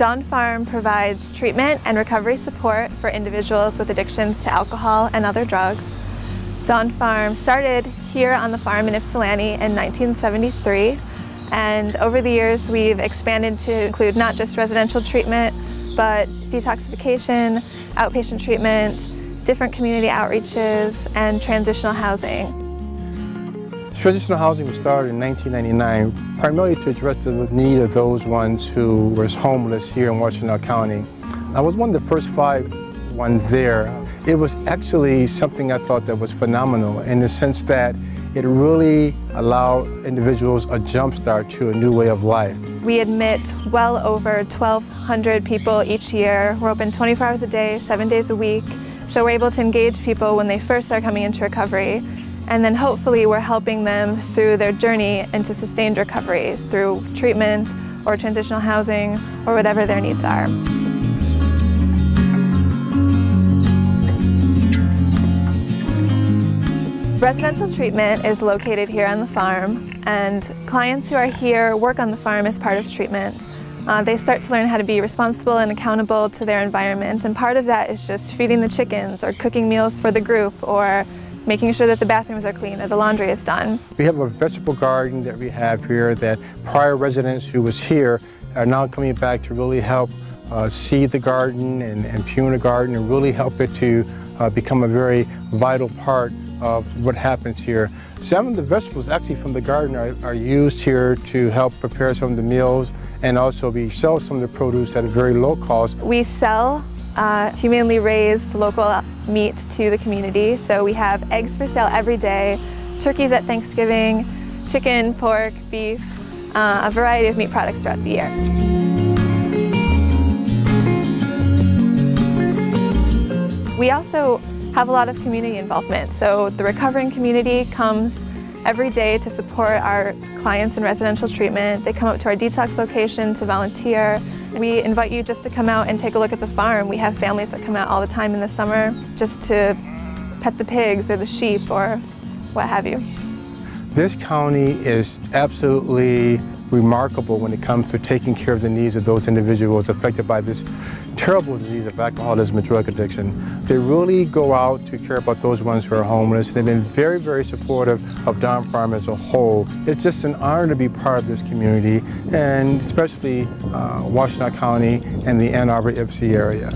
Dawn Farm provides treatment and recovery support for individuals with addictions to alcohol and other drugs. Dawn Farm started here on the farm in Ypsilanti in 1973 and over the years we've expanded to include not just residential treatment but detoxification, outpatient treatment, different community outreaches, and transitional housing. Transitional housing was started in 1999 primarily to address the need of those ones who were homeless here in Washtenaw County. I was one of the first five ones there. It was actually something I thought that was phenomenal in the sense that it really allowed individuals a jump start to a new way of life. We admit well over 1,200 people each year. We're open 24 hours a day, seven days a week. So we're able to engage people when they first are coming into recovery. And then hopefully we're helping them through their journey into sustained recovery through treatment or transitional housing or whatever their needs are. Residential treatment is located here on the farm and clients who are here work on the farm as part of treatment. Uh, they start to learn how to be responsible and accountable to their environment and part of that is just feeding the chickens or cooking meals for the group or making sure that the bathrooms are clean or the laundry is done. We have a vegetable garden that we have here that prior residents who was here are now coming back to really help uh, seed the garden and, and prune the garden and really help it to uh, become a very vital part of what happens here. Some of the vegetables actually from the garden are, are used here to help prepare some of the meals and also we sell some of the produce at a very low cost. We sell uh, humanely raised local meat to the community. So we have eggs for sale every day, turkeys at Thanksgiving, chicken, pork, beef, uh, a variety of meat products throughout the year. We also have a lot of community involvement. So the recovering community comes every day to support our clients in residential treatment. They come up to our detox location to volunteer. We invite you just to come out and take a look at the farm. We have families that come out all the time in the summer just to pet the pigs or the sheep or what have you. This county is absolutely remarkable when it comes to taking care of the needs of those individuals affected by this terrible disease of alcoholism and drug addiction. They really go out to care about those ones who are homeless. They've been very, very supportive of Dawn Farm as a whole. It's just an honor to be part of this community and especially uh, Washtenaw County and the Ann Arbor Ypsi area.